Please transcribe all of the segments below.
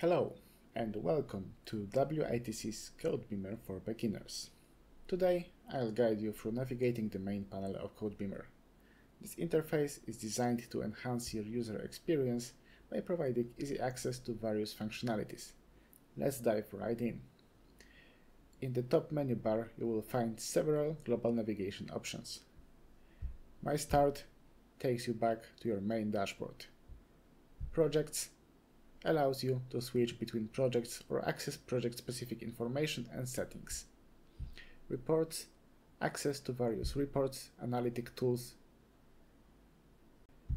Hello and welcome to WITC's CodeBeamer for beginners. Today I'll guide you through navigating the main panel of CodeBeamer. This interface is designed to enhance your user experience by providing easy access to various functionalities. Let's dive right in. In the top menu bar you will find several global navigation options. My Start takes you back to your main dashboard. Projects allows you to switch between projects or access project-specific information and settings. Reports, access to various reports, analytic tools.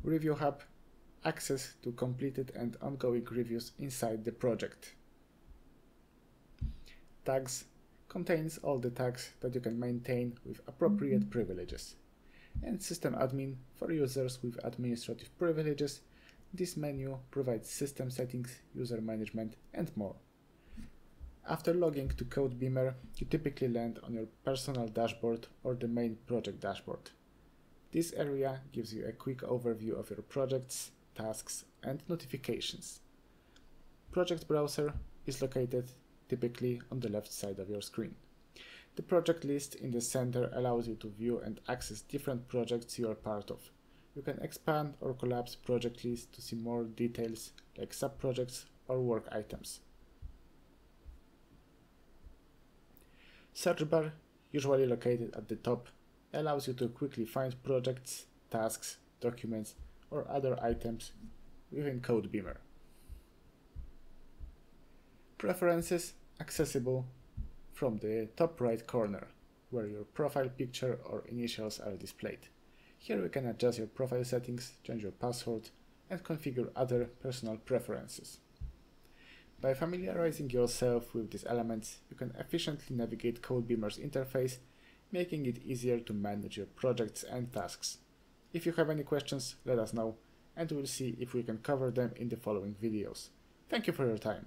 Review Hub, access to completed and ongoing reviews inside the project. Tags contains all the tags that you can maintain with appropriate privileges. And System Admin for users with administrative privileges this menu provides system settings, user management, and more. After logging to CodeBeamer, you typically land on your personal dashboard or the main project dashboard. This area gives you a quick overview of your projects, tasks, and notifications. Project Browser is located typically on the left side of your screen. The project list in the center allows you to view and access different projects you are part of, you can expand or collapse project lists to see more details like subprojects or work items. Search bar, usually located at the top, allows you to quickly find projects, tasks, documents, or other items within CodeBeamer. Preferences accessible from the top right corner, where your profile picture or initials are displayed. Here you can adjust your profile settings, change your password, and configure other personal preferences. By familiarizing yourself with these elements, you can efficiently navigate CodeBeamer's interface, making it easier to manage your projects and tasks. If you have any questions, let us know, and we'll see if we can cover them in the following videos. Thank you for your time.